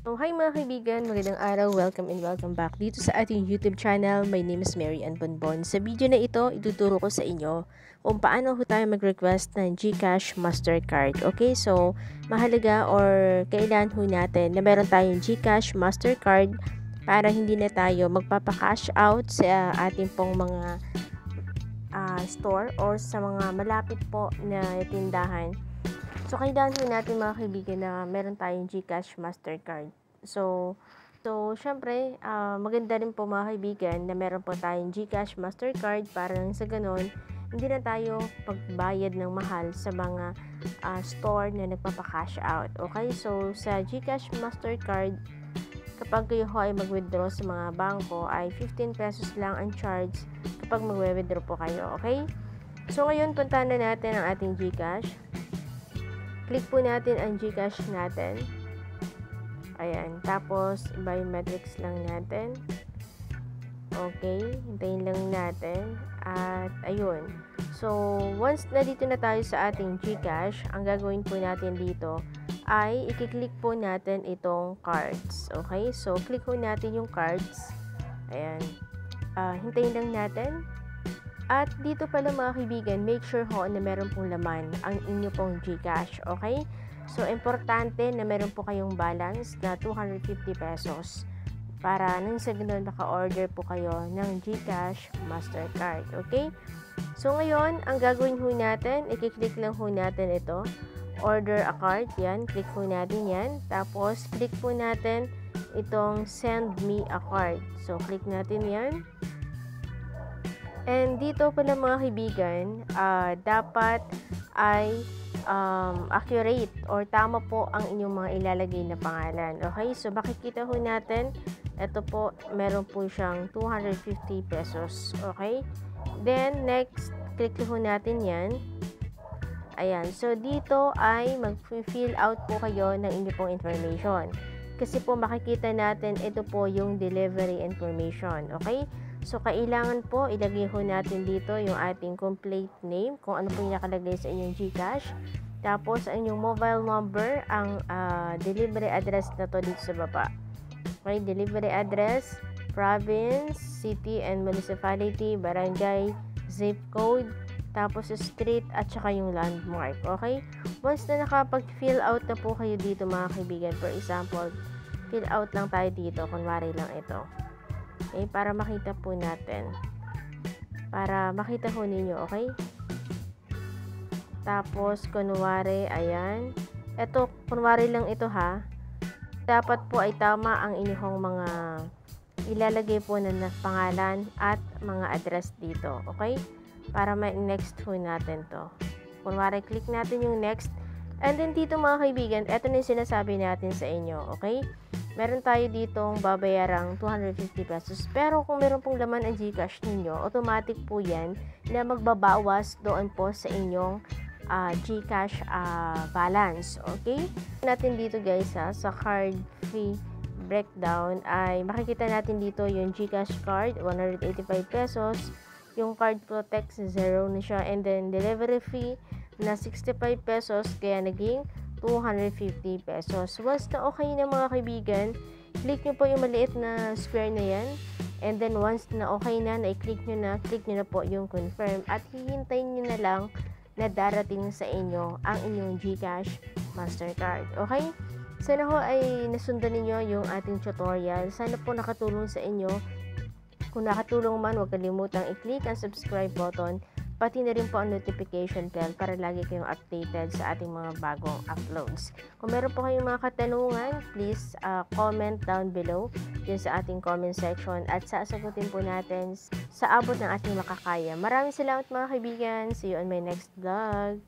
So, hi mga kaibigan, magandang araw, welcome and welcome back dito sa ating YouTube channel. My name is Mary Ann Bonbon. Sa video na ito, ituturo ko sa inyo kung paano ho tayo mag-request ng GCash Mastercard. Okay, so mahalaga or kailan ho natin na meron tayong GCash Mastercard para hindi na tayo magpapa-cash out sa ating pong mga uh, store or sa mga malapit po na tindahan So, kailangan po natin mga kaibigan na meron tayong GCash Mastercard. So, so syempre, uh, maganda rin po mga kaibigan na meron po tayong GCash Mastercard para nang sa ganun, hindi na tayo pagbayad ng mahal sa mga uh, store na nagpapa-cash out. Okay? So, sa GCash Mastercard, kapag kayo ay mag-withdraw sa mga bangko, ay 15 pesos lang ang charge kapag mag-withdraw po kayo. Okay? So, ngayon, punta na natin ang ating GCash. Click po natin ang Gcash natin. Ayan. Tapos, biometrics lang natin. Okay. Hintayin lang natin. At, ayun. So, once na dito na tayo sa ating Gcash, ang gagawin po natin dito ay i-click po natin itong cards. Okay? So, click po natin yung cards. Ayan. Uh, hintayin lang natin. At dito pala mga kaibigan, make sure ho na meron pong laman ang inyo pong GCash, okay? So, importante na meron po kayong balance na 250 pesos para nang sa ganun naka-order po kayo ng GCash Mastercard, okay? So, ngayon, ang gagawin ho natin, i-click lang ho natin ito. Order a card, yan. Click po natin yan. Tapos, click po natin itong send me a card. So, click natin yan. And dito pala mga kaibigan, uh, dapat ay um, accurate or tama po ang inyong mga ilalagay na pangalan. Okay, so makikita ho natin, ito po, meron po siyang 250 pesos. Okay, then next, click ho natin yan. Ayan, so dito ay mag-fill out po kayo ng inyong pong information. Kasi po makikita natin, ito po yung delivery information. Okay, So, kailangan po ilagay ho natin dito yung ating complete name, kung ano po yung nakalagay sa inyong GCash. Tapos, ang inyong mobile number, ang uh, delivery address na to dito sa baba. Okay, delivery address, province, city and municipality, barangay, zip code, tapos street at saka yung landmark. Okay? Once na nakapag-fill out na po kayo dito mga kaibigan, for example, fill out lang tayo dito, kunwari lang ito. Okay, para makita po natin. Para makita ho ninyo, okay? Tapos, kunwari, ayan. Ito, kunwari lang ito ha. Dapat po ay tama ang inyong mga ilalagay po na, pangalan at mga address dito. Okay? Para ma-next ho natin to. Kunwari, click natin yung next. And then dito mga kaibigan, ito na yung sinasabi natin sa inyo. Okay? meron tayo ditong babayarang 250 pesos. Pero kung meron pong laman ang Gcash ninyo, automatic po yan na magbabawas doon po sa inyong uh, Gcash uh, balance. Okay? Natin dito guys ha, sa card fee breakdown ay makikita natin dito yung Gcash card 185 pesos yung card protect zero na siya and then delivery fee na 65 pesos kaya naging 250 pesos. Once na okay na mga kaibigan, click nyo po yung maliit na square na yan. And then once na okay na, na-click nyo na, click nyo na po yung confirm. At hihintayin nyo na lang na darating sa inyo ang inyong GCash Mastercard. Okay? Sana ho ay nasundan ninyo yung ating tutorial. Sana po nakatulong sa inyo. Kung nakatulong man, huwag kalimutang i-click ang subscribe button pati na rin po ang notification bell para lagi kayong updated sa ating mga bagong uploads. Kung meron po kayong mga katanungan, please uh, comment down below dun sa ating comment section at sasagutin po natin sa abot ng ating makakaya. Maraming salamat mga kaibigan. See you on my next vlog.